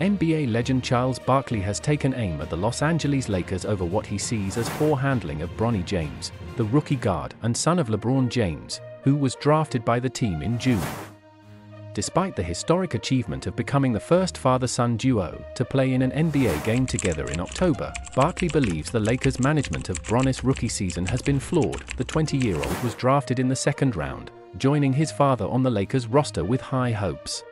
NBA legend Charles Barkley has taken aim at the Los Angeles Lakers over what he sees as poor handling of Bronny James, the rookie guard and son of LeBron James, who was drafted by the team in June. Despite the historic achievement of becoming the first father-son duo to play in an NBA game together in October, Barkley believes the Lakers' management of Bronny's rookie season has been flawed. The 20-year-old was drafted in the second round, joining his father on the Lakers roster with high hopes.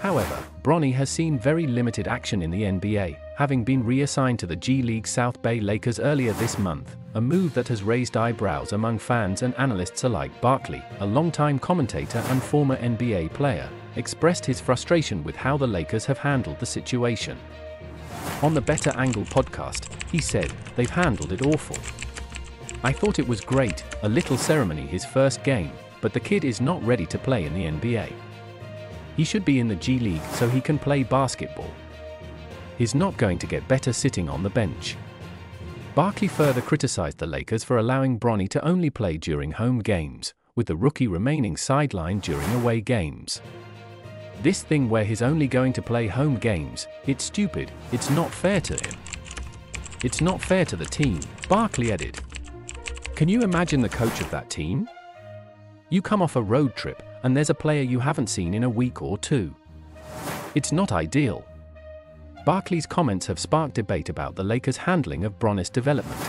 However, Bronny has seen very limited action in the NBA, having been reassigned to the G League South Bay Lakers earlier this month, a move that has raised eyebrows among fans and analysts alike. Barkley, a longtime commentator and former NBA player, expressed his frustration with how the Lakers have handled the situation. On the Better Angle podcast, he said, They've handled it awful. I thought it was great, a little ceremony his first game, but the kid is not ready to play in the NBA. He should be in the G League so he can play basketball. He's not going to get better sitting on the bench. Barkley further criticized the Lakers for allowing Bronny to only play during home games, with the rookie remaining sidelined during away games. This thing where he's only going to play home games, it's stupid, it's not fair to him. It's not fair to the team, Barkley added. Can you imagine the coach of that team? You come off a road trip, and there's a player you haven't seen in a week or two. It's not ideal. Barkley's comments have sparked debate about the Lakers' handling of Bronny's development.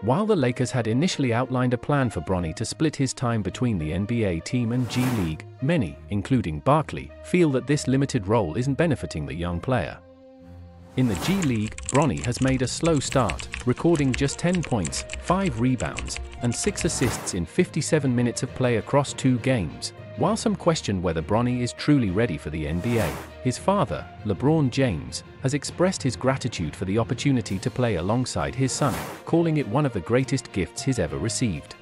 While the Lakers had initially outlined a plan for Bronny to split his time between the NBA team and G League, many, including Barkley, feel that this limited role isn't benefiting the young player. In the G League, Bronny has made a slow start, recording just 10 points, 5 rebounds, and 6 assists in 57 minutes of play across two games. While some question whether Bronny is truly ready for the NBA, his father, LeBron James, has expressed his gratitude for the opportunity to play alongside his son, calling it one of the greatest gifts he's ever received.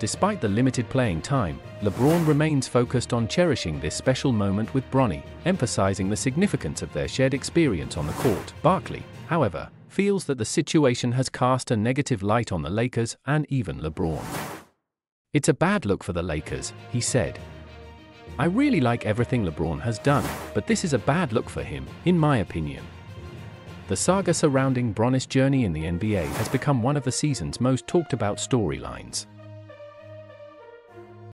Despite the limited playing time, LeBron remains focused on cherishing this special moment with Bronny, emphasizing the significance of their shared experience on the court. Barkley, however, feels that the situation has cast a negative light on the Lakers and even LeBron. It's a bad look for the Lakers, he said. I really like everything LeBron has done, but this is a bad look for him, in my opinion. The saga surrounding Bronny's journey in the NBA has become one of the season's most talked about storylines.